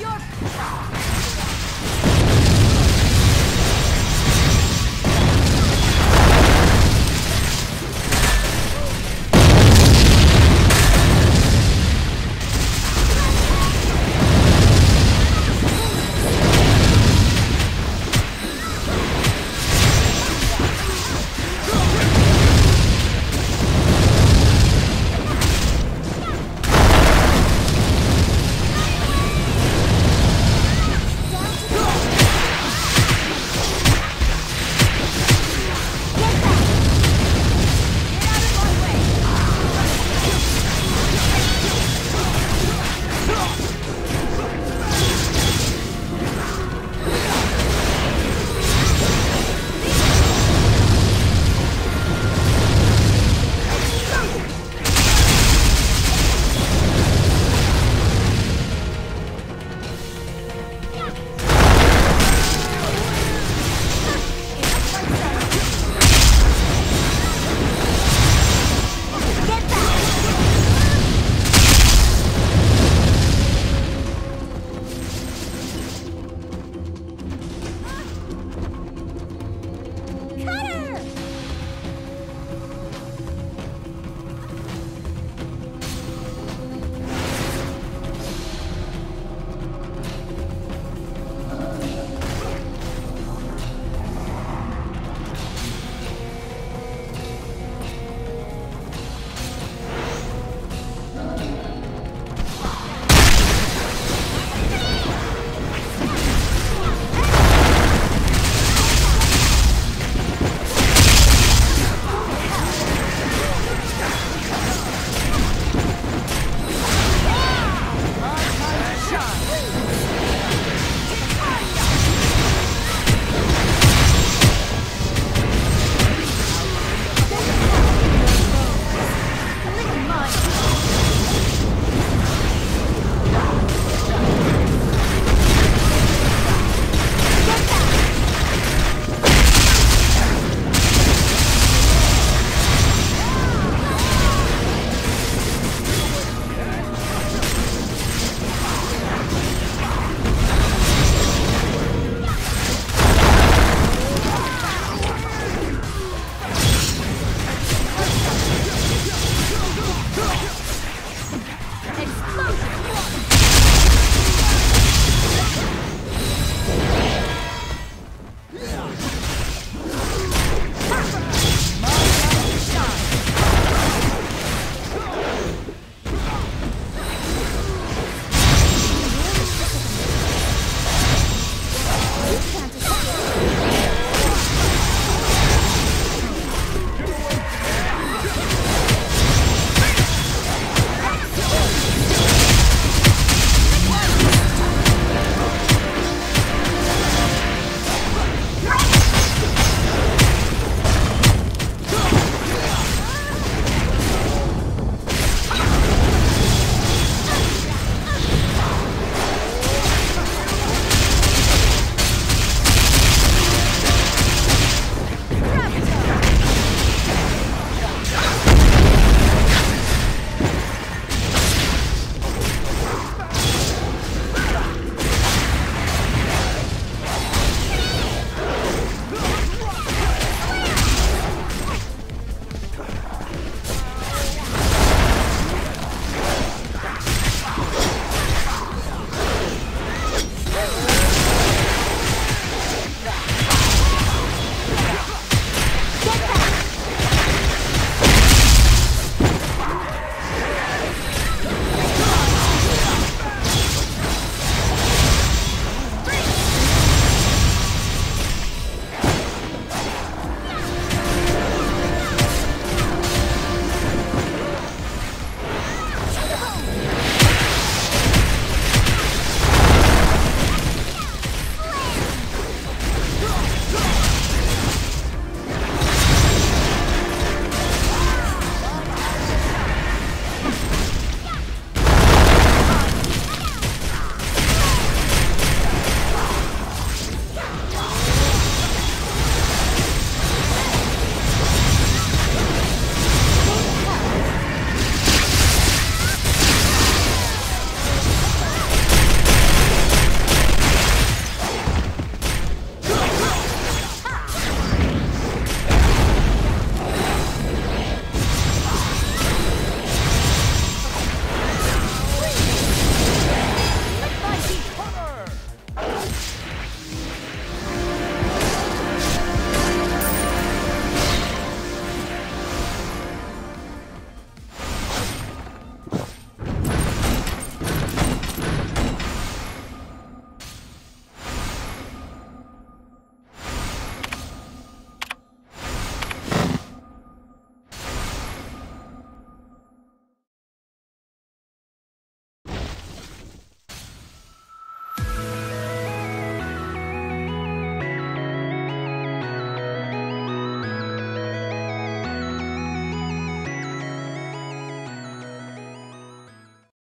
your